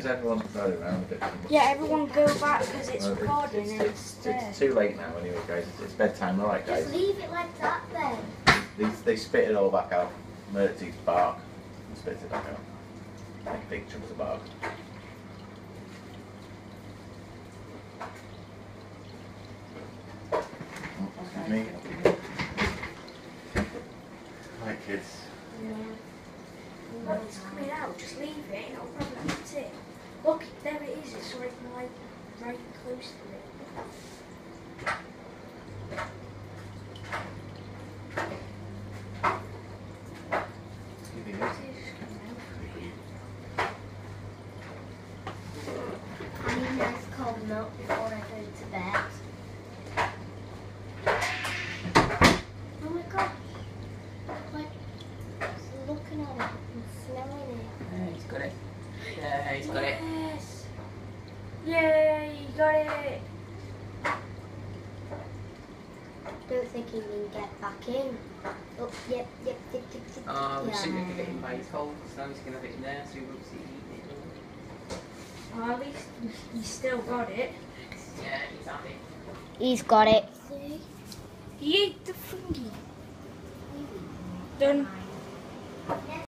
Because everyone's going around a bit too much. Yeah, everyone go back because it's recording it's, it's, it's it's, it's too late now anyway, guys. It's, it's bedtime, alright, guys. Just leave it like that then. They, they spit it all back out. Murty's bark and spits it back out. Like big chunks of bark. Excuse me. Right, kids. Look, it's coming out. Just leave it. No problem. That's it. Look, there it is. It's right, close to it. Give me See, this. it's coming out. I need nice cold milk before I go to bed. Oh my gosh. Like, just looking at it and smelling it. Yeah, he's got it. Yeah, he's got it. Yes. Yay, got it. Don't think he can get back in. Oh, yep, yep, yep, yep, yep. Ah, oh, we're soon going to yeah. get him by his hole, so now he's going to have it in there, so he won't see it. Well, at least you still got it. Yeah, he's happy. He's got it. He ate the thingy. Done.